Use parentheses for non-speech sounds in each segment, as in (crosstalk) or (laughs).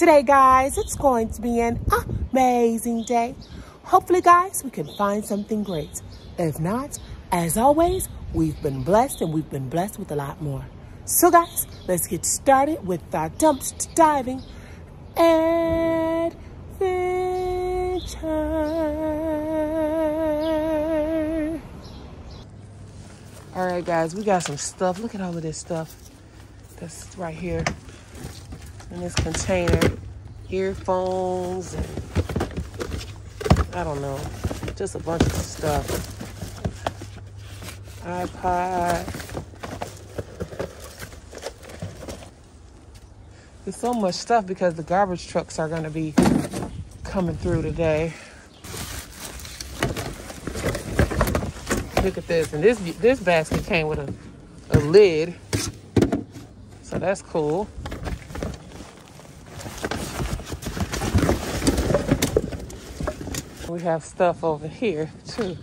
Today, guys, it's going to be an amazing day. Hopefully, guys, we can find something great. If not, as always, we've been blessed and we've been blessed with a lot more. So, guys, let's get started with our dumpster diving adventure. All right, guys, we got some stuff. Look at all of this stuff that's right here in this container. Earphones, and I don't know, just a bunch of stuff. iPod. There's so much stuff because the garbage trucks are going to be coming through today. Look at this. And this this basket came with a, a lid. So that's cool. We have stuff over here too.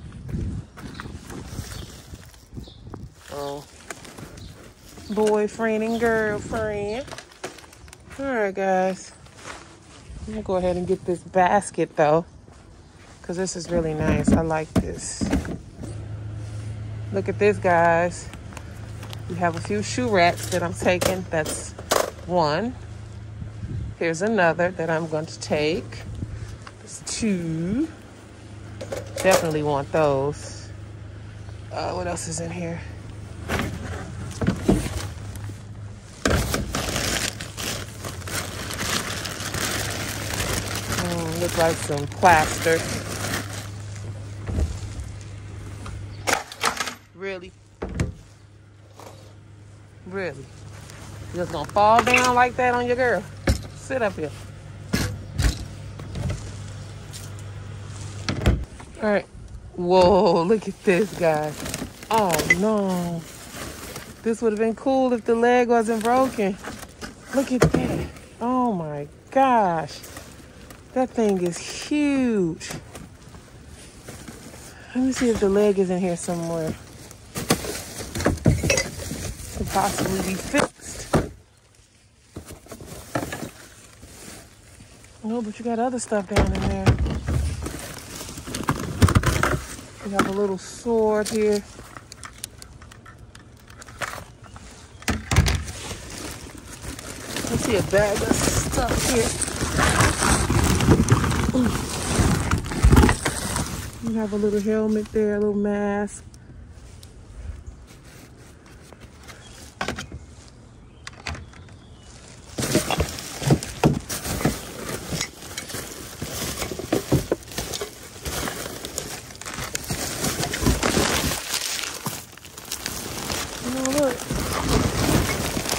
Oh, boyfriend and girlfriend. All right, guys. I'm gonna go ahead and get this basket though, because this is really nice. I like this. Look at this, guys. We have a few shoe racks that I'm taking. That's one. Here's another that I'm going to take. Two. Definitely want those. Uh, what else is in here? Mm, look like some plaster. Really? Really? You just gonna fall down like that on your girl? Sit up here. All right. Whoa, (laughs) look at this guy. Oh no. This would have been cool if the leg wasn't broken. Look at that. Oh my gosh. That thing is huge. Let me see if the leg is in here somewhere. Could possibly be fixed. No, but you got other stuff down in there. We have a little sword here. Let's see a bag of stuff here. You have a little helmet there, a little mask.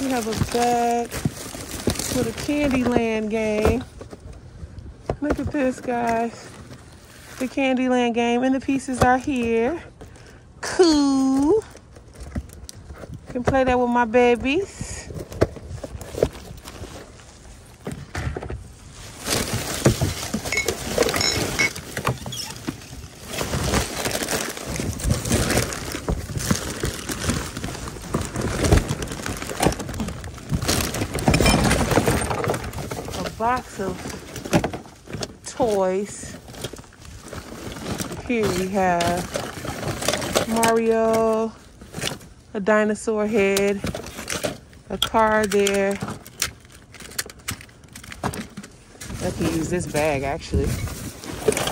We have a bag for the Candyland game. Look at this, guys. The Candyland game, and the pieces are here. Cool. Can play that with my babies. Box of toys. Here we have Mario, a dinosaur head, a car there. I can use this bag actually.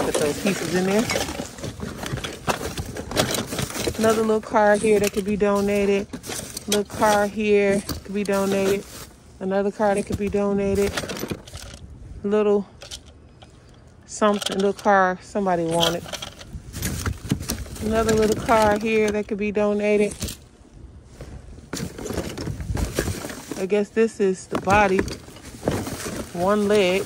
Put those pieces in there. Another little car here that could be donated. Little car here could be donated. Another car that could be donated little something, little car somebody wanted. Another little car here that could be donated. I guess this is the body. One leg.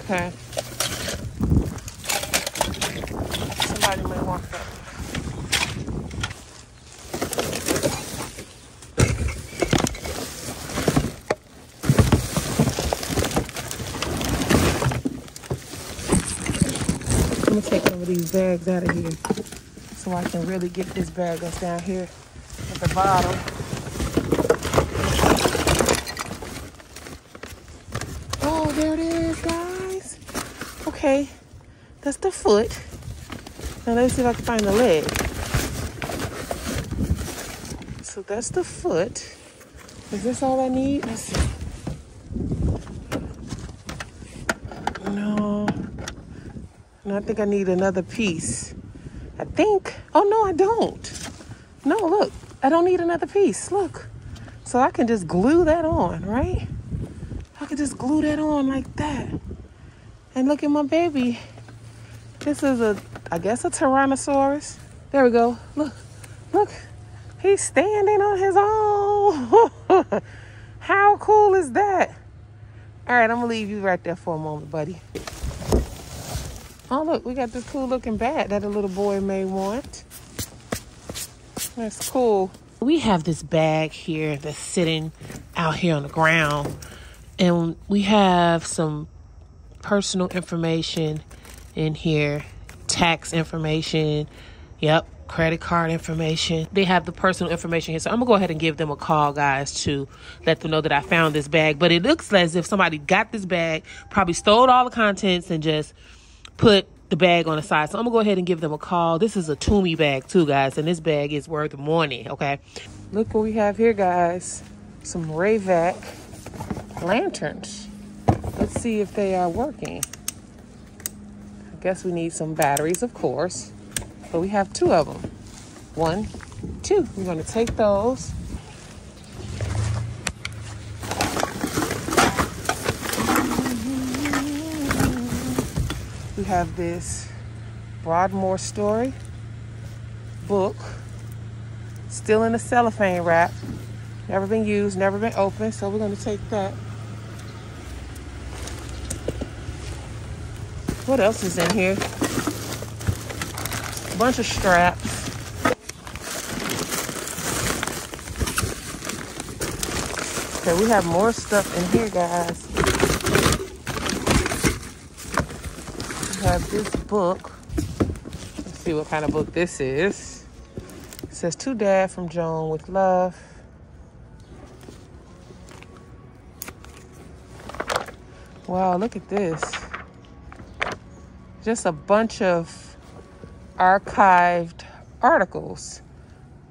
Okay. Somebody may want that. I'm gonna take some of bags out of here so I can really get this bag that's down here at the bottom. Oh, there it is, guys. Okay, that's the foot. Now let's see if I can find the leg. So that's the foot. Is this all I need? Let's see. No. No, I think I need another piece. I think. Oh, no, I don't. No, look. I don't need another piece. Look. So I can just glue that on, right? I can just glue that on like that. And look at my baby. This is a, I guess a Tyrannosaurus. There we go. Look, look. He's standing on his own. (laughs) How cool is that? All right, I'm gonna leave you right there for a moment, buddy. Oh, look, we got this cool looking bat that a little boy may want. That's cool. We have this bag here that's sitting out here on the ground, and we have some personal information in here, tax information. Yep, credit card information. They have the personal information here. So I'm gonna go ahead and give them a call, guys, to let them know that I found this bag. But it looks as if somebody got this bag, probably stole all the contents and just put the bag on the side. So I'm gonna go ahead and give them a call. This is a Tumi bag too, guys, and this bag is worth money, okay? Look what we have here, guys. Some Rayovac lanterns. Let's see if they are working. I guess we need some batteries, of course. But we have two of them. One, two. We're to take those. We have this Broadmoor story book, still in a cellophane wrap. Never been used, never been opened, so we're going to take that. What else is in here? A bunch of straps. Okay, we have more stuff in here, guys. Have this book. Let's see what kind of book this is. It says, To Dad from Joan with love. Wow, look at this. Just a bunch of archived articles.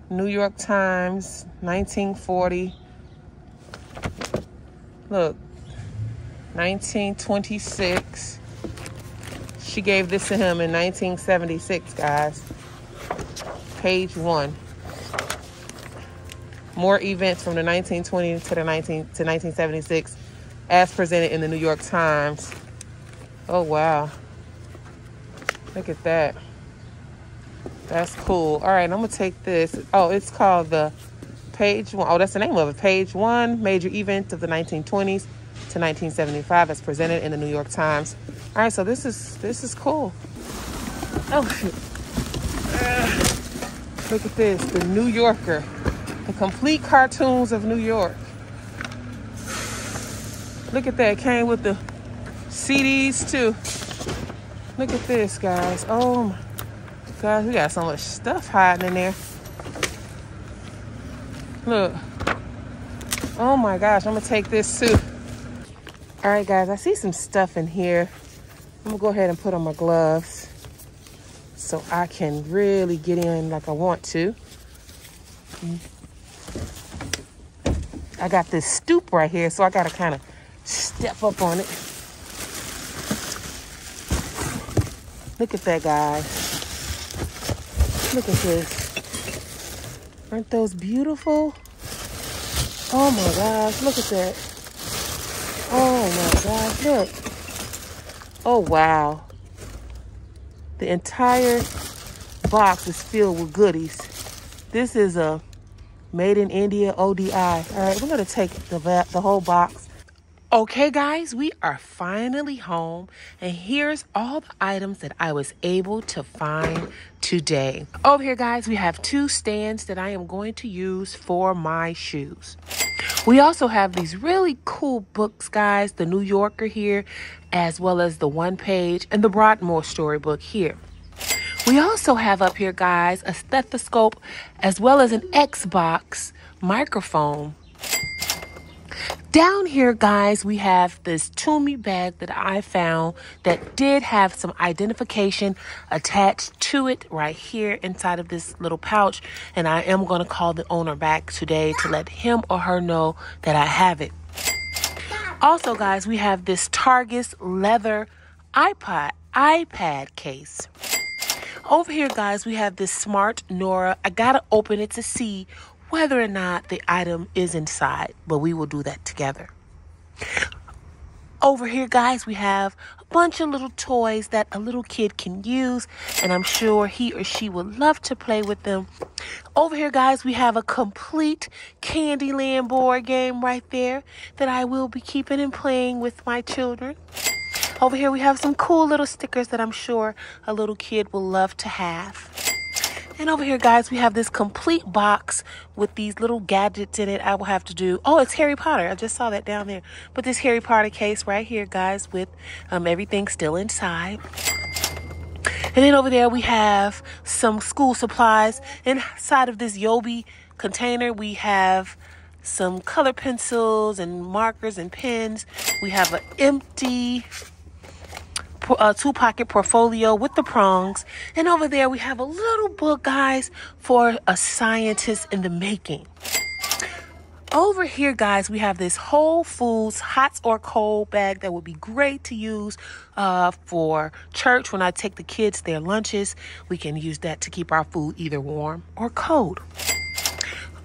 New York Times, 1940. Look, 1926. She gave this to him in 1976, guys. Page one. More events from the 1920s to the 19 to 1976 as presented in the New York Times. Oh, wow. Look at that. That's cool. All right, I'm gonna take this. Oh, it's called the page one. Oh, that's the name of it. Page one, major event of the 1920s to 1975, as presented in the New York Times. All right, so this is this is cool. Oh! Uh, (sighs) look at this, the New Yorker, the complete cartoons of New York. Look at that, came with the CDs too. Look at this, guys. Oh my. Guys, we got so much stuff hiding in there. Look. Oh my gosh, I'm gonna take this too. All right, guys, I see some stuff in here. I'm gonna go ahead and put on my gloves so I can really get in like I want to. I got this stoop right here, so I gotta kind of step up on it. Look at that, guys. Look at this. Aren't those beautiful? Oh my gosh, look at that. Oh my God, look. Oh wow. The entire box is filled with goodies. This is a made in India ODI. All right, we're gonna take the, the whole box Okay, guys, we are finally home, and here's all the items that I was able to find today. Over here, guys, we have two stands that I am going to use for my shoes. We also have these really cool books, guys, the New Yorker here, as well as the one page and the Broadmoor storybook here. We also have up here, guys, a stethoscope as well as an Xbox microphone. Down here, guys, we have this Tumi bag that I found that did have some identification attached to it right here inside of this little pouch. And I am going to call the owner back today to let him or her know that I have it. Also, guys, we have this Targus leather iPod iPad case. Over here, guys, we have this smart Nora. I gotta open it to see whether or not the item is inside, but we will do that together. Over here, guys, we have a bunch of little toys that a little kid can use, and I'm sure he or she would love to play with them. Over here, guys, we have a complete Candyland board game right there that I will be keeping and playing with my children. Over here, we have some cool little stickers that I'm sure a little kid will love to have. And over here, guys, we have this complete box with these little gadgets in it. I will have to do. Oh, it's Harry Potter. I just saw that down there. But this Harry Potter case right here, guys, with um, everything still inside. And then over there, we have some school supplies. Inside of this Yoobi container, we have some color pencils and markers and pens. We have an empty uh, two pocket portfolio with the prongs. And over there, we have a little book, guys, for a scientist in the making. Over here, guys, we have this Whole Foods hot or cold bag that would be great to use uh, for church when I take the kids their lunches. We can use that to keep our food either warm or cold.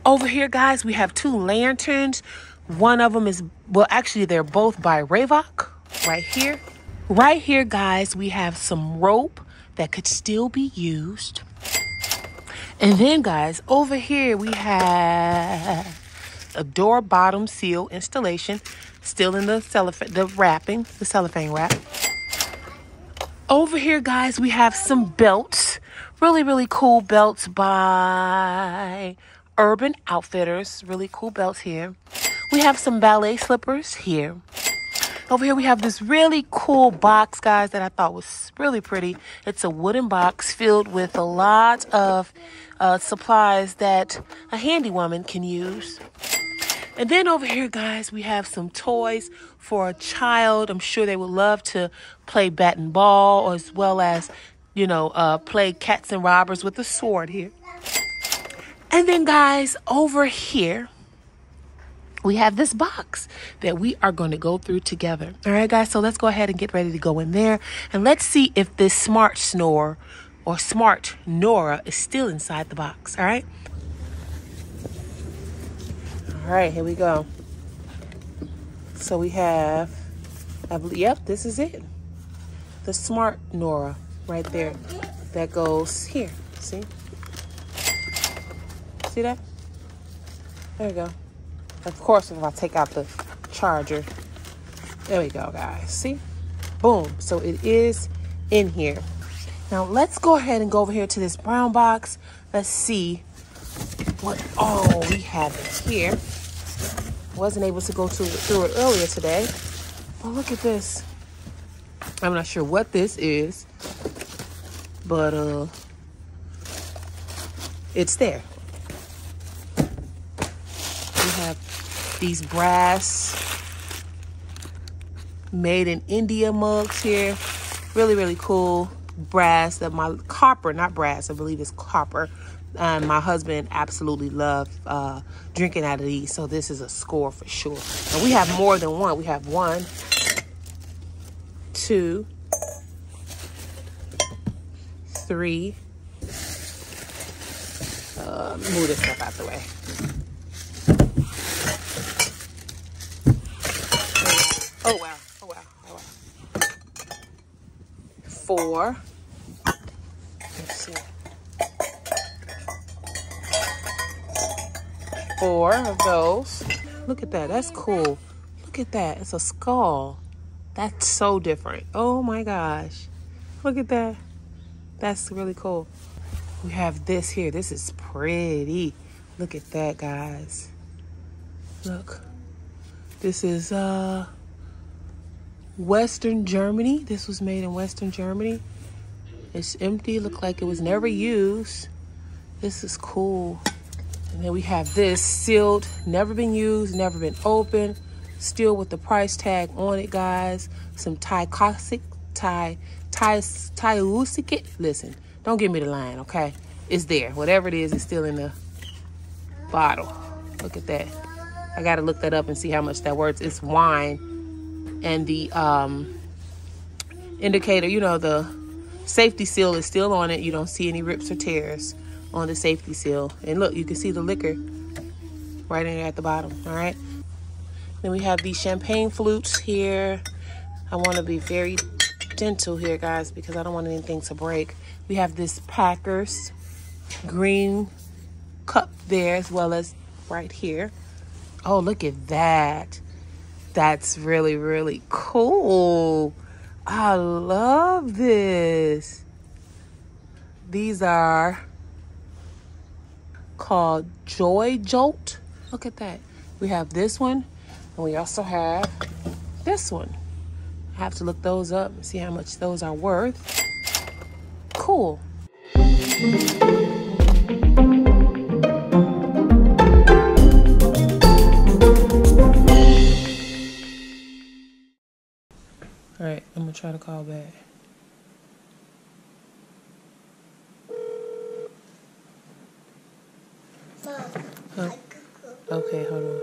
Over here, guys, we have two lanterns. One of them is, well, actually, they're both by Rayovac right here. Right here, guys, we have some rope that could still be used. And then, guys, over here we have a door bottom seal installation, still in the cellophane, the wrapping, the cellophane wrap. Over here, guys, we have some belts. Really, really cool belts by Urban Outfitters. Really cool belts here. We have some ballet slippers here. Over here we have this really cool box, guys, that I thought was really pretty. It's a wooden box filled with a lot of uh, supplies that a handy woman can use. And then over here, guys, we have some toys for a child. I'm sure they would love to play bat and ball as well as, you know, uh, play cats and robbers with a sword here. And then, guys, over here, we have this box that we are going to go through together. All right, guys, so let's go ahead and get ready to go in there and let's see if this smart snore or smart Nora is still inside the box. All right. All right, here we go. So we have, I believe, yep, this is it. The smart Nora right there that goes here. See? See that? There we go. Of course, if I take out the charger, there we go, guys. See? Boom. So it is in here. Now let's go ahead and go over here to this brown box. Let's see what all we have here. Wasn't able to go to, through it earlier today. But look at this. I'm not sure what this is, but uh, it's there. We have these brass made in India mugs here. Really, really cool brass that my copper, not brass, I believe it's copper. And my husband absolutely loved uh, drinking out of these. So this is a score for sure. And we have more than one. We have one, two, three. Uh, move this stuff out the way. Oh, wow. Oh, wow. Oh, wow. Four. Let's see. Four of those. Look at that. That's cool. Look at that. It's a skull. That's so different. Oh, my gosh. Look at that. That's really cool. We have this here. This is pretty. Look at that, guys. Look. This is, uh... Western Germany. This was made in Western Germany. It's empty. looked like it was never used. This is cool. And then we have this sealed, never been used, never been opened. Still with the price tag on it, guys. Some Thai classic, Thai, Thai, Thai Listen, don't give me the line, okay? It's there. Whatever it is, it's still in the bottle. Look at that. I got to look that up and see how much that worth. It's wine. And the um, indicator, you know, the safety seal is still on it. You don't see any rips or tears on the safety seal. And look, you can see the liquor right in there at the bottom, all right? Then we have these champagne flutes here. I want to be very gentle here, guys, because I don't want anything to break. We have this Packers green cup there as well as right here. Oh, look at that. That's really, really cool. I love this. These are called Joy Jolt. Look at that. We have this one, and we also have this one. I have to look those up and see how much those are worth. Cool. Gonna try to call back. Huh? Okay, hold on.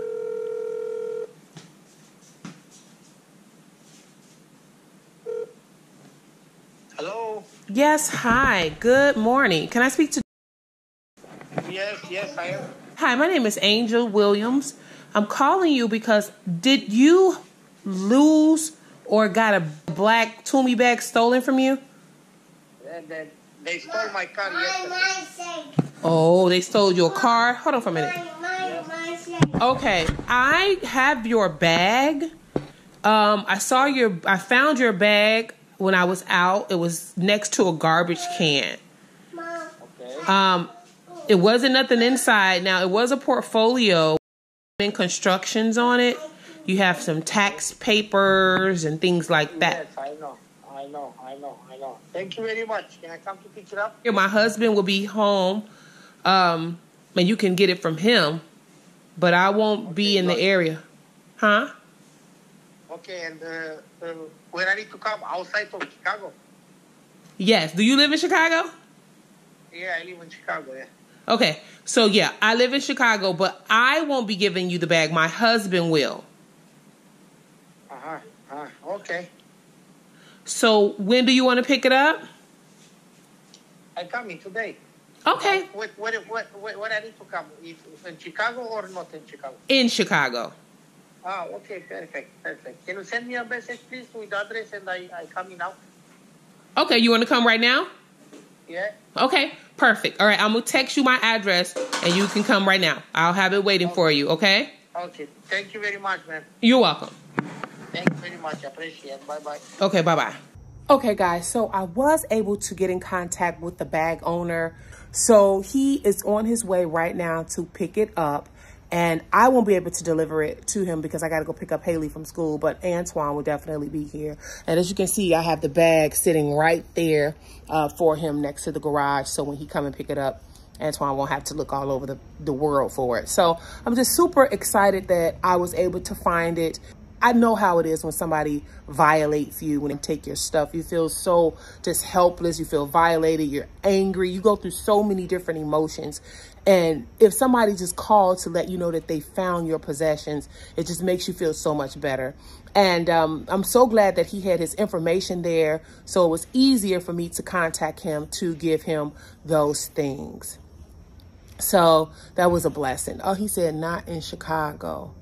Hello. Yes, hi. Good morning. Can I speak to Yes, yes, I am. Hi, my name is Angel Williams. I'm calling you because did you lose or got a black Tumi bag stolen from you? And they stole my car yesterday. Oh, they stole your car? Hold on for a minute. Okay, I have your bag. Um, I saw your, I found your bag when I was out. It was next to a garbage can. Um, it wasn't nothing inside. Now it was a portfolio, and constructions on it. You have some tax papers and things like that. Yes, I know. I know. I know. I know. Thank you very much. Can I come to pick it up? Here, My husband will be home, um, and you can get it from him, but I won't be in the area. Huh? Okay, and uh, uh, where I need to come? Outside of Chicago? Yes. Do you live in Chicago? Yeah, I live in Chicago. Yeah. Okay. So yeah, I live in Chicago, but I won't be giving you the bag. My husband will. Uh. Okay. So when do you want to pick it up? I come in today. Okay. What, what, what, what, where I need to come? If, in Chicago or not in Chicago? In Chicago. Ah, okay, perfect, perfect. Can you send me a message, please, with the address, and I, I come in now? Okay, you want to come right now? Yeah. Okay, perfect. All right, I'm gonna text you my address and you can come right now. I'll have it waiting for you, okay? Okay. Thank you very much, man. You're welcome. Thank very much. Appreciate it. Bye bye. Okay, bye bye. Okay, guys, so I was able to get in contact with the bag owner. So he is on his way right now to pick it up. And I won't be able to deliver it to him because I got to go pick up Haley from school. But Antoine will definitely be here. And as you can see, I have the bag sitting right there uh, for him next to the garage. So when he come and pick it up, Antoine won't have to look all over the, the world for it. So I'm just super excited that I was able to find it. I know how it is when somebody violates you, when they take your stuff. You feel so just helpless. You feel violated. You're angry. You go through so many different emotions. And if somebody just called to let you know that they found your possessions, it just makes you feel so much better. And um, I'm so glad that he had his information there. So it was easier for me to contact him to give him those things. So that was a blessing. Oh, he said not in Chicago.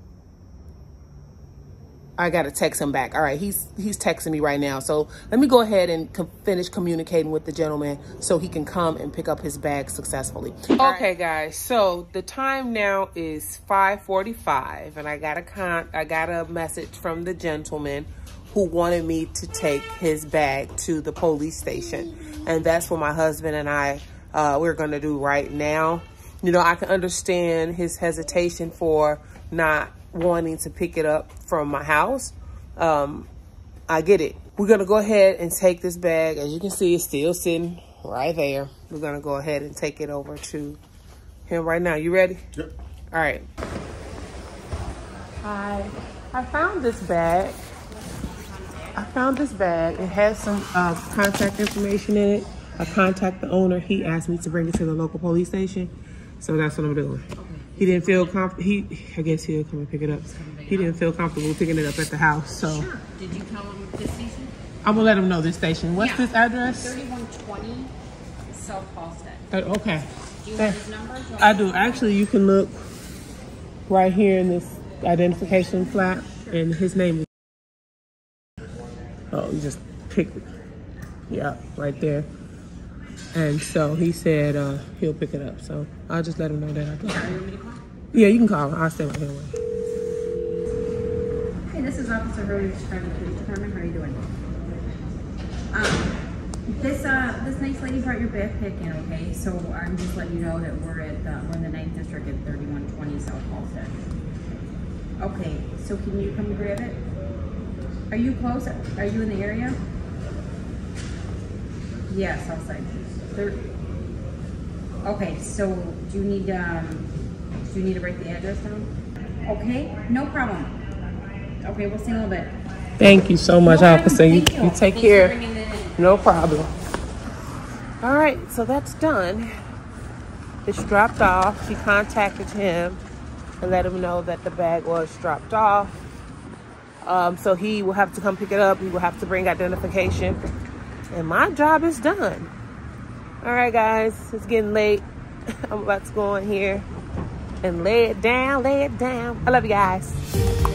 I got to text him back. All right, he's he's texting me right now. So let me go ahead and com finish communicating with the gentleman so he can come and pick up his bag successfully. Okay, guys. So the time now is 5:45, and I got a con I got a message from the gentleman who wanted me to take his bag to the police station, and that's what my husband and I uh, we're to do right now. You know, I can understand his hesitation for not wanting to pick it up from my house. Um, I get it. We're going to go ahead and take this bag. As you can see, it's still sitting right there. We're gonna go ahead and take it over to him right now. You ready? Yep. All right. Hi. I found this bag. I found this bag. It has some uh, contact information in it. I contact the owner. He asked me to bring it to the local police station. So that's what I'm doing. He didn't feel comfortable. He, I guess he'll come and pick it up. He didn't feel comfortable picking it up at the house. So Sure. Did you tell him this station? I'm gonna let him know this station. What's Yeah. this address? 3120 South Halsted. Uh, okay. Do you have his number? Do you want I do. Actually, you can look right here in this identification flap, and his name is. Oh, you just picked it. Yeah, right there. And so he said uh, he'll pick it up. So I'll just let him know that I got? Yeah, you can call him. I'll stay right here. Hey, this is Officer Hurley, Chicago Police Department. How are you doing? Um, this uh, this nice lady brought your backpack in, okay? So I'm just letting you know that we're at uh, we're in the ninth district at 3120 South Halsted. Okay, so can you come grab it? Are you close? Are you in the area? Yes, outside. There. Okay, so do you need um, do you need to write the address down? Okay, no problem. Okay, we'll see in a little bit. Thank you so much, No officer. You, you take Thanks care. bringing it in. No problem. All right, so that's done. It's dropped off. She contacted him and let him know that the bag was dropped off. Um, so he will have to come pick it up. He will have to bring identification. And my job is done. All right, guys, it's getting late. (laughs) I'm about to go in here and lay it down, lay it down. I love you guys.